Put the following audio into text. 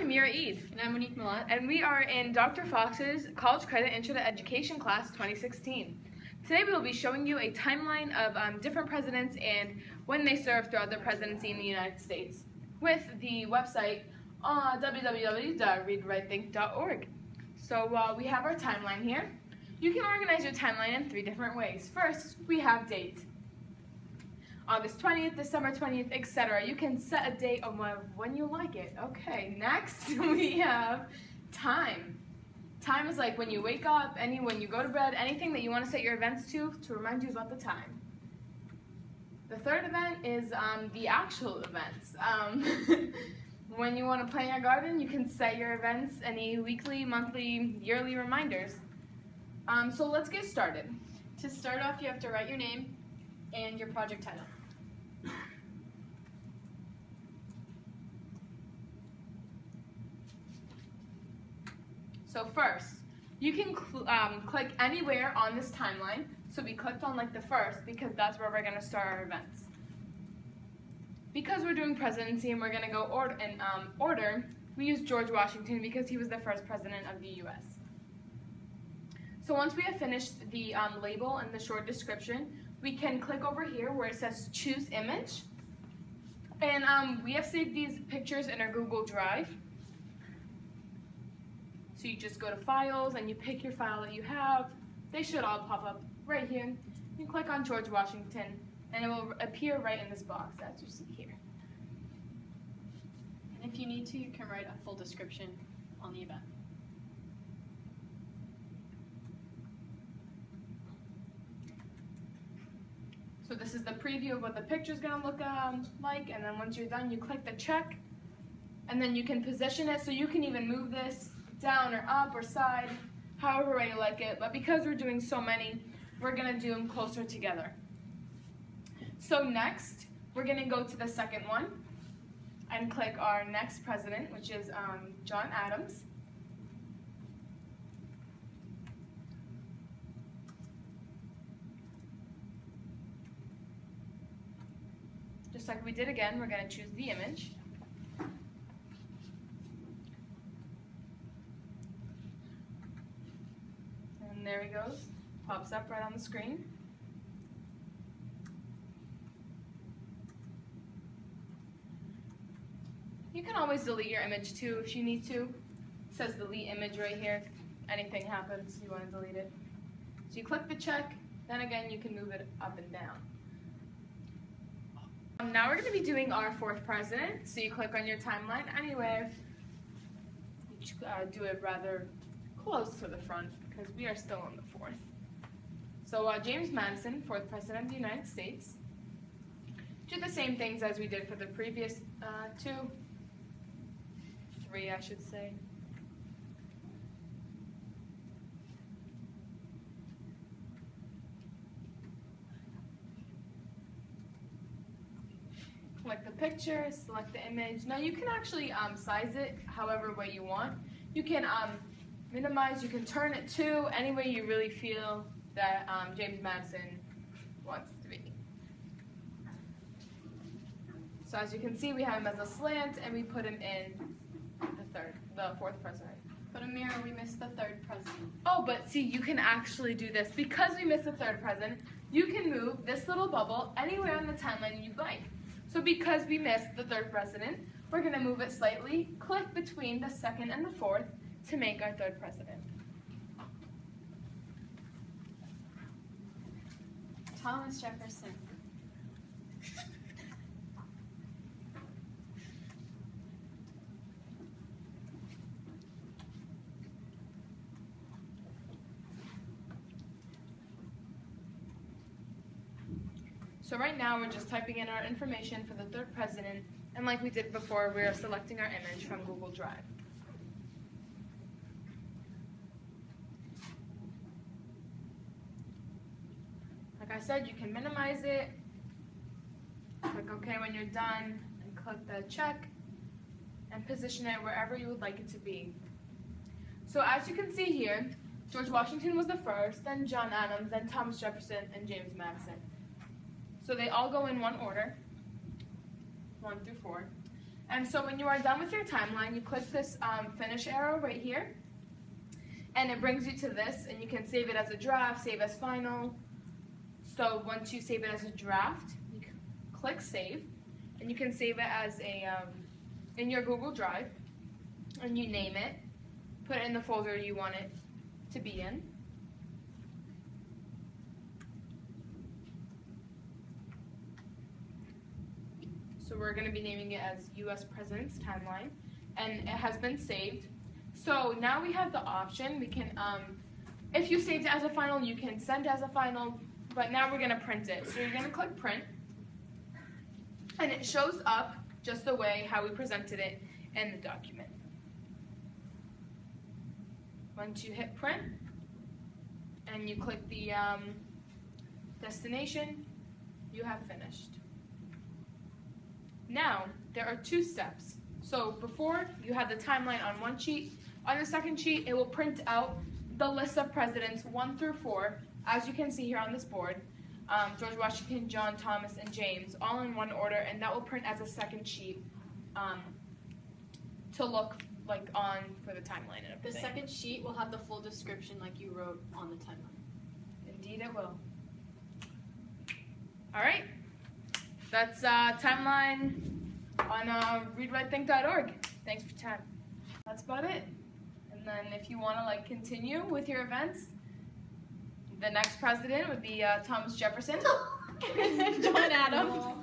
Amira Eid, And I'm Monique Millet. and we are in Dr. Fox's College Credit Intro to Education class 2016. Today we will be showing you a timeline of um, different presidents and when they served throughout their presidency in the United States with the website uh, www.readwritethink.org. So uh, we have our timeline here. You can organize your timeline in three different ways. First, we have date. August 20th, December 20th, etc. You can set a date of when you like it. Okay, next we have time. Time is like when you wake up, any when you go to bed, anything that you want to set your events to to remind you about the time. The third event is um, the actual events. Um, when you want to plant your garden, you can set your events, any weekly, monthly, yearly reminders. Um, so let's get started. To start off, you have to write your name and your project title. So first, you can cl um, click anywhere on this timeline. So we clicked on like the first because that's where we're gonna start our events. Because we're doing presidency and we're gonna go or in um, order, we use George Washington because he was the first president of the U.S. So once we have finished the um, label and the short description, we can click over here where it says choose image. And um, we have saved these pictures in our Google Drive. So you just go to files and you pick your file that you have. They should all pop up right here. You click on George Washington and it will appear right in this box as you see here. And if you need to, you can write a full description on the event. So this is the preview of what the picture is going to look um, like and then once you're done you click the check and then you can position it so you can even move this down or up or side however way you like it but because we're doing so many we're going to do them closer together. So next we're going to go to the second one and click our next president which is um, John Adams. Just like we did again, we're going to choose the image. And there he goes. Pops up right on the screen. You can always delete your image too if you need to. It says delete image right here. Anything happens, you want to delete it. So you click the check, then again you can move it up and down. Um, now we're going to be doing our fourth president. So you click on your timeline anywhere. You uh, do it rather close to the front because we are still on the fourth. So uh, James Madison, fourth president of the United States. Do the same things as we did for the previous uh, two, three I should say. Select the picture, select the image. Now you can actually um, size it however way you want. You can um, minimize, you can turn it to any way you really feel that um, James Madison wants to be. So as you can see, we have him as a slant and we put him in the third, the fourth president. But Amira, we missed the third president. Oh, but see, you can actually do this. Because we missed the third president, you can move this little bubble anywhere on the timeline you'd like. So because we missed the third president, we're going to move it slightly, click between the second and the fourth to make our third president. Thomas Jefferson. So right now we're just typing in our information for the third president, and like we did before, we are selecting our image from Google Drive. Like I said, you can minimize it, click OK when you're done, and click the check, and position it wherever you would like it to be. So as you can see here, George Washington was the first, then John Adams, then Thomas Jefferson, and James Madison. So they all go in one order, one through four. And so when you are done with your timeline, you click this um, finish arrow right here, and it brings you to this, and you can save it as a draft, save as final. So once you save it as a draft, you click save, and you can save it as a um, in your Google Drive, and you name it, put it in the folder you want it to be in. So we're going to be naming it as U.S. President's Timeline, and it has been saved. So now we have the option. We can, um, if you saved it as a final, you can send as a final. But now we're going to print it. So you're going to click print, and it shows up just the way how we presented it in the document. Once you hit print, and you click the um, destination, you have finished. Now, there are two steps. So before, you had the timeline on one sheet. On the second sheet, it will print out the list of presidents, one through four, as you can see here on this board. Um, George Washington, John, Thomas, and James, all in one order, and that will print as a second sheet um, to look like on for the timeline and The second sheet will have the full description like you wrote on the timeline. Indeed, it will. All right, that's uh, timeline on uh, readwritethink.org. Thanks for time. That's about it. And then if you want to like continue with your events, the next president would be uh, Thomas Jefferson. John Adams.